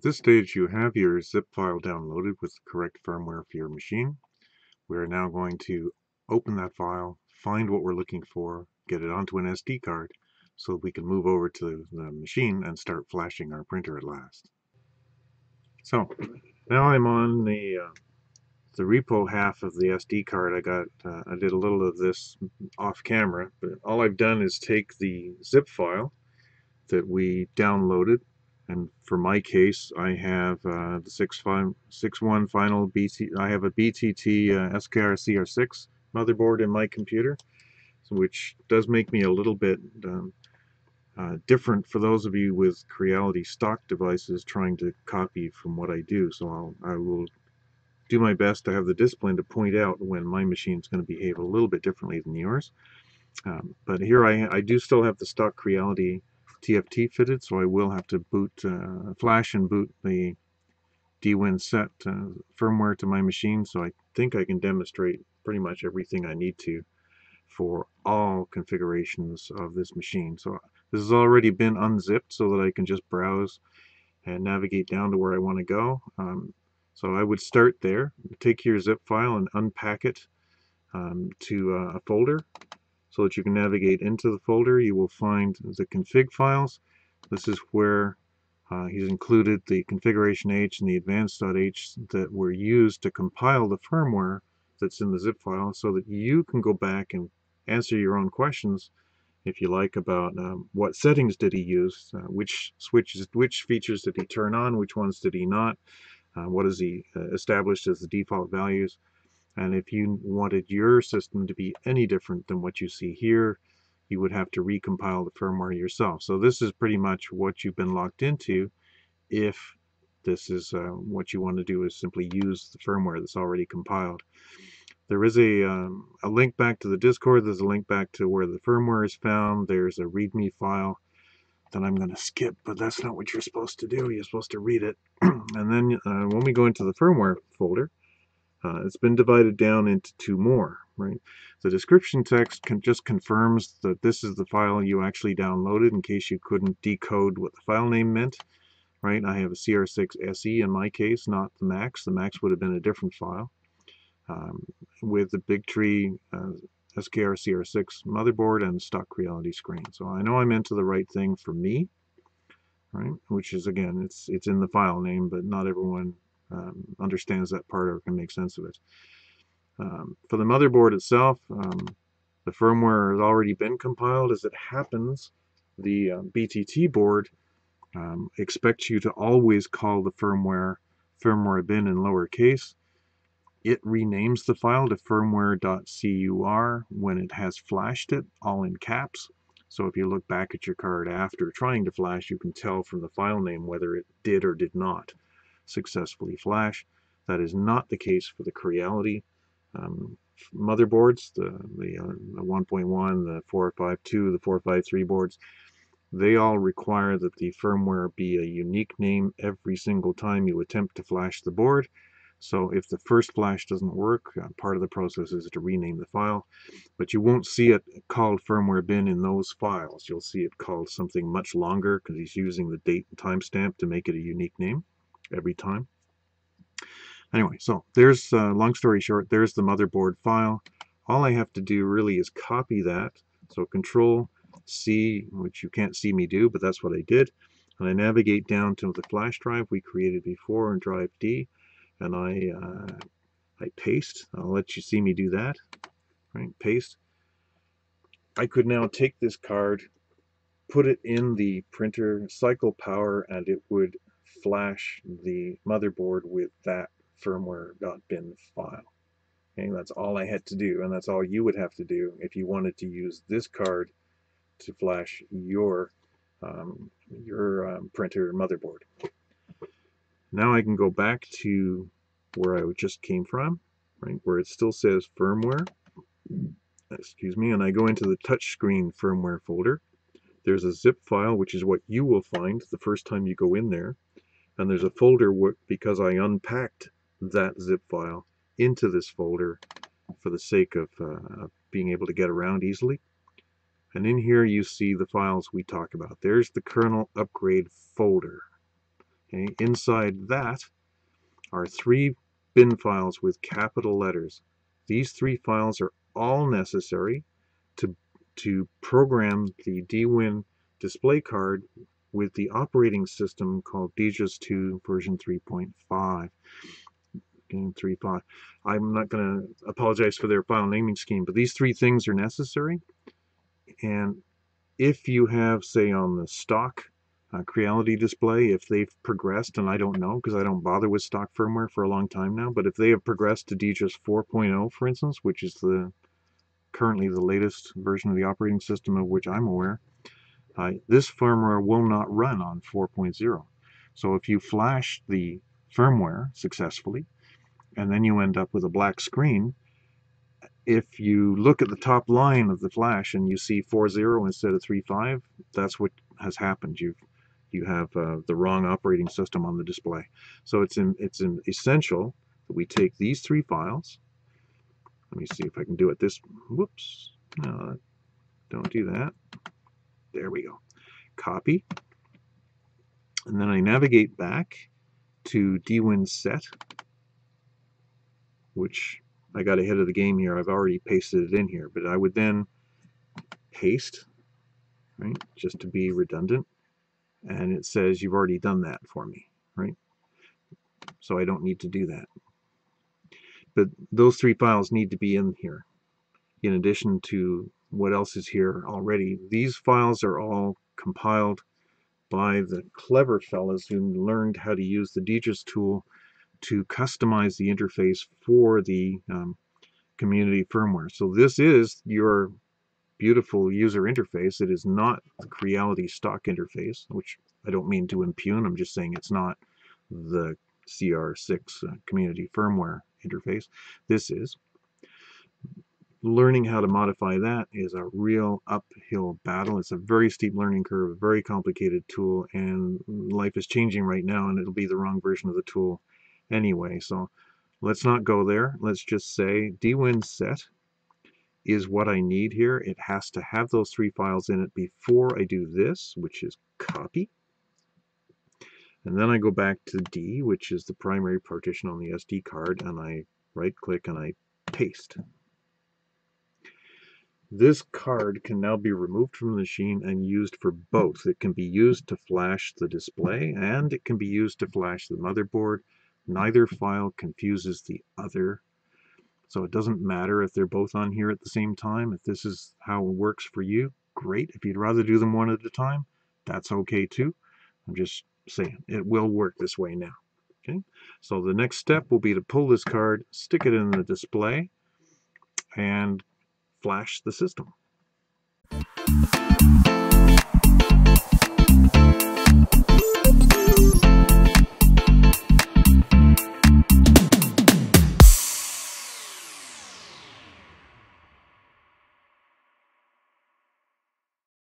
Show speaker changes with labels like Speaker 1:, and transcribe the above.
Speaker 1: at this stage you have your zip file downloaded with the correct firmware for your machine. We're now going to open that file, find what we're looking for, get it onto an SD card so we can move over to the machine and start flashing our printer at last. So now I'm on the uh, the repo half of the SD card. I got uh, I did a little of this off camera, but all I've done is take the zip file that we downloaded and for my case I have uh, the 6.1 final BT I have a BTT uh, SKR CR6 motherboard in my computer which does make me a little bit um, uh, different for those of you with Creality stock devices trying to copy from what I do. So I'll, I will do my best to have the discipline to point out when my machine is going to behave a little bit differently than yours. Um, but here I, I do still have the stock Creality TFT fitted, so I will have to boot, uh, flash and boot the DWinSet uh, firmware to my machine, so I think I can demonstrate pretty much everything I need to for all configurations of this machine. So this has already been unzipped so that I can just browse and navigate down to where I want to go. Um, so I would start there, take your zip file and unpack it um, to uh, a folder so that you can navigate into the folder. You will find the config files. This is where uh, he's included the configuration H and the advanced.h that were used to compile the firmware that's in the zip file so that you can go back and answer your own questions if you like about um, what settings did he use, uh, which switches, which features did he turn on, which ones did he not, uh, what is he uh, established as the default values. And if you wanted your system to be any different than what you see here, you would have to recompile the firmware yourself. So this is pretty much what you've been locked into if this is uh, what you want to do is simply use the firmware that's already compiled. There is a, um, a link back to the Discord. There's a link back to where the firmware is found. There's a README file that I'm going to skip, but that's not what you're supposed to do. You're supposed to read it. and then uh, when we go into the firmware folder, uh, it's been divided down into two more, right? The description text can just confirms that this is the file you actually downloaded in case you couldn't decode what the file name meant, right? I have a CR6 SE in my case, not the Max. The Max would have been a different file. Um, with the Bigtree uh, SKR CR6 motherboard and stock Creality screen. So I know I'm into the right thing for me, right? Which is again, it's it's in the file name, but not everyone um, understands that part or can make sense of it. Um, for the motherboard itself, um, the firmware has already been compiled. As it happens, the uh, BTT board um, expects you to always call the firmware firmware bin in lowercase. It renames the file to firmware.cur when it has flashed it, all in caps. So if you look back at your card after trying to flash, you can tell from the file name whether it did or did not successfully flash. That is not the case for the Creality um, motherboards, the, the, uh, the 1.1, the 452, the 453 boards. They all require that the firmware be a unique name every single time you attempt to flash the board. So if the first flash doesn't work, uh, part of the process is to rename the file. But you won't see it called firmware bin in those files. You'll see it called something much longer because he's using the date and timestamp to make it a unique name every time. Anyway, so there's, uh, long story short, there's the motherboard file. All I have to do really is copy that. So Control C, which you can't see me do, but that's what I did. And I navigate down to the flash drive we created before in Drive D, and I uh, I paste. I'll let you see me do that. Right, paste. I could now take this card, put it in the printer, cycle power, and it would flash the motherboard with that firmware.bin file. Okay, that's all I had to do, and that's all you would have to do if you wanted to use this card to flash your um, your um, printer motherboard. Now I can go back to where I just came from, right, where it still says firmware. Excuse me, and I go into the touchscreen firmware folder. There's a zip file, which is what you will find the first time you go in there and there's a folder because I unpacked that zip file into this folder for the sake of uh, being able to get around easily. And in here you see the files we talk about. There's the kernel upgrade folder. Okay, inside that are three bin files with capital letters. These three files are all necessary to, to program the DWIN display card with the operating system called DGUS 2 version 3.5. Game 3.5. I'm not going to apologize for their file naming scheme, but these three things are necessary. And if you have, say, on the stock uh, Creality display, if they've progressed, and I don't know because I don't bother with stock firmware for a long time now, but if they have progressed to DGUS 4.0, for instance, which is the currently the latest version of the operating system of which I'm aware, uh, this firmware will not run on 4.0. So if you flash the firmware successfully, and then you end up with a black screen, if you look at the top line of the flash and you see 4.0 instead of 3.5, that's what has happened. You've you have uh, the wrong operating system on the display. So it's in, it's in essential that we take these three files. Let me see if I can do it this. Whoops. No, don't do that. There we go. Copy. And then I navigate back to DWIN set, which I got ahead of the game here. I've already pasted it in here, but I would then paste, right, just to be redundant and it says you've already done that for me, right? So I don't need to do that. But those three files need to be in here in addition to what else is here already. These files are all compiled by the clever fellows who learned how to use the DGUS tool to customize the interface for the um, community firmware. So this is your beautiful user interface. It is not the Creality stock interface, which I don't mean to impugn. I'm just saying it's not the CR6 uh, community firmware interface. This is. Learning how to modify that is a real uphill battle. It's a very steep learning curve, a very complicated tool, and life is changing right now, and it'll be the wrong version of the tool anyway. So let's not go there. Let's just say dwin set is what I need here. It has to have those three files in it before I do this, which is copy. And then I go back to D, which is the primary partition on the SD card, and I right click and I paste. This card can now be removed from the machine and used for both. It can be used to flash the display and it can be used to flash the motherboard. Neither file confuses the other so it doesn't matter if they're both on here at the same time. If this is how it works for you, great. If you'd rather do them one at a time, that's okay too. I'm just saying it will work this way now. Okay, so the next step will be to pull this card, stick it in the display, and flash the system.